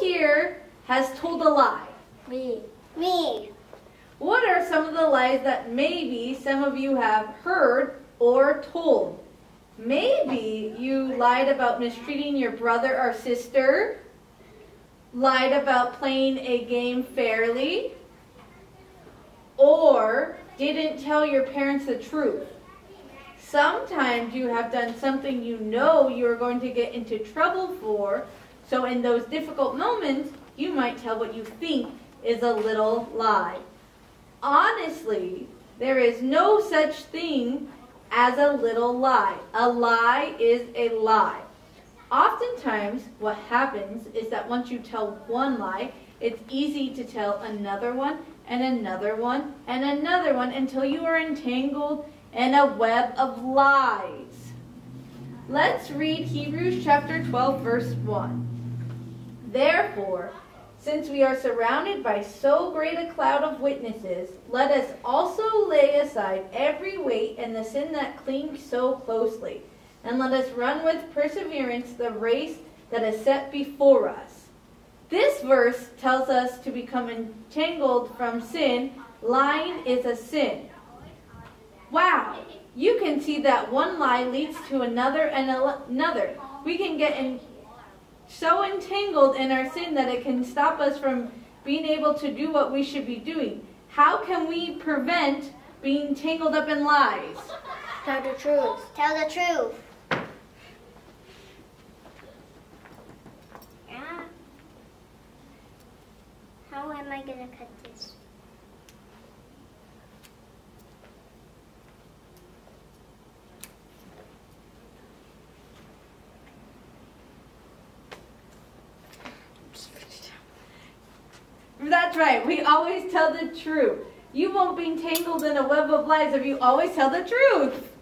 here has told a lie? Me. Me. What are some of the lies that maybe some of you have heard or told? Maybe you lied about mistreating your brother or sister, lied about playing a game fairly, or didn't tell your parents the truth. Sometimes you have done something you know you are going to get into trouble for, so in those difficult moments, you might tell what you think is a little lie. Honestly, there is no such thing as a little lie. A lie is a lie. Oftentimes, what happens is that once you tell one lie, it's easy to tell another one and another one and another one until you are entangled in a web of lies. Let's read Hebrews chapter 12, verse 1. Therefore, since we are surrounded by so great a cloud of witnesses, let us also lay aside every weight and the sin that clings so closely, and let us run with perseverance the race that is set before us. This verse tells us to become entangled from sin. Lying is a sin. Wow, you can see that one lie leads to another and another. We can get in so entangled in our sin that it can stop us from being able to do what we should be doing. How can we prevent being tangled up in lies? Tell the truth. Tell the truth. Yeah. How am I going to cut this? That's right. We always tell the truth. You won't be entangled in a web of lies if you always tell the truth.